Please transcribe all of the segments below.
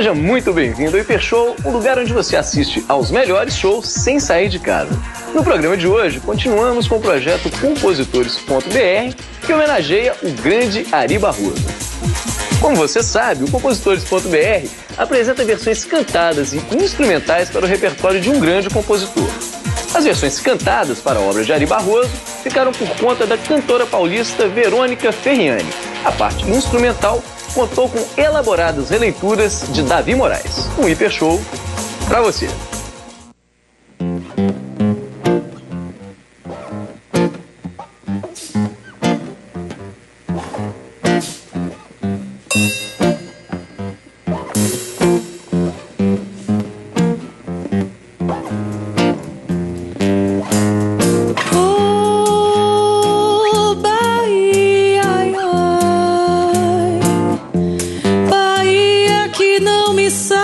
Seja muito bem-vindo ao Hiper Show, o lugar onde você assiste aos melhores shows sem sair de casa. No programa de hoje, continuamos com o projeto Compositores.br, que homenageia o grande Ari Barroso. Como você sabe, o Compositores.br apresenta versões cantadas e instrumentais para o repertório de um grande compositor. As versões cantadas para a obra de Ari Barroso ficaram por conta da cantora paulista Verônica Ferriani. A parte instrumental contou com elaboradas releituras de Davi Moraes. Um hiper show para você. So.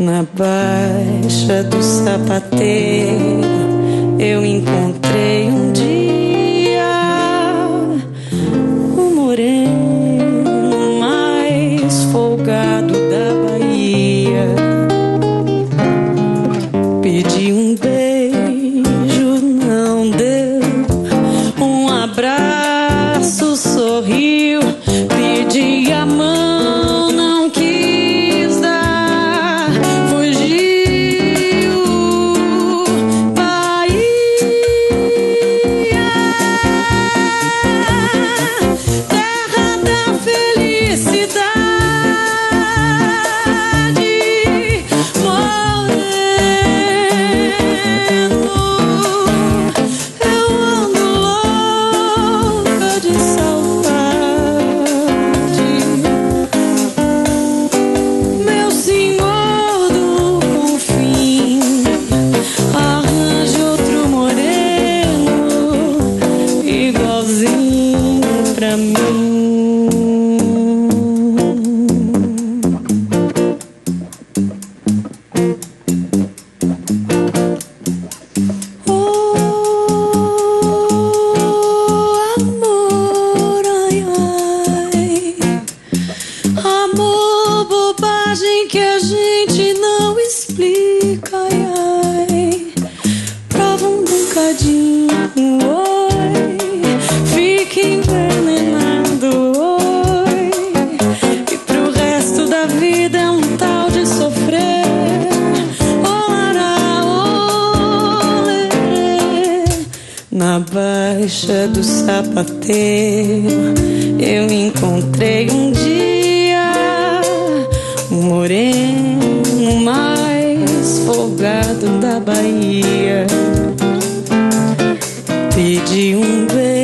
Na baixa do sapateiro eu encontrei um dia o moreno mais folgado da Bahia. Pedi um beijo, não deu. Um abraço, sorriu, pedi a mão. sapateiro eu encontrei um dia um moreno mais folgado da Bahia. Pedi um beijo.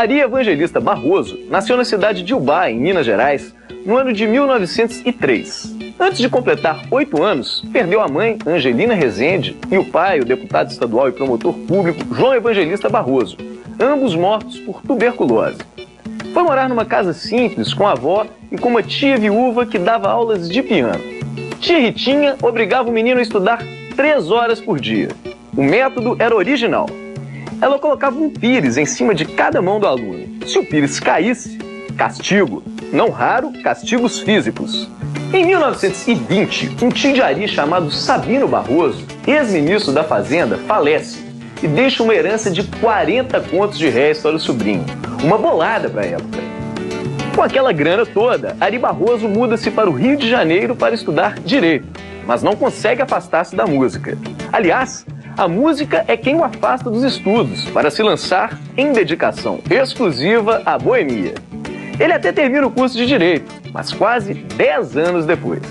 Ari Evangelista Barroso nasceu na cidade de Ubá, em Minas Gerais, no ano de 1903. Antes de completar oito anos, perdeu a mãe, Angelina Rezende, e o pai, o deputado estadual e promotor público João Evangelista Barroso, ambos mortos por tuberculose. Foi morar numa casa simples com a avó e com uma tia viúva que dava aulas de piano. Tia Ritinha obrigava o menino a estudar três horas por dia. O método era original. Ela colocava um pires em cima de cada mão do aluno. Se o pires caísse, castigo. Não raro, castigos físicos. Em 1920, um tio de Ari chamado Sabino Barroso, ex-ministro da Fazenda, falece e deixa uma herança de 40 contos de réis para o sobrinho. Uma bolada para a época. Com aquela grana toda, Ari Barroso muda-se para o Rio de Janeiro para estudar direito, mas não consegue afastar-se da música. Aliás, a música é quem o afasta dos estudos para se lançar em dedicação exclusiva à boemia. Ele até termina o curso de direito, mas quase 10 anos depois.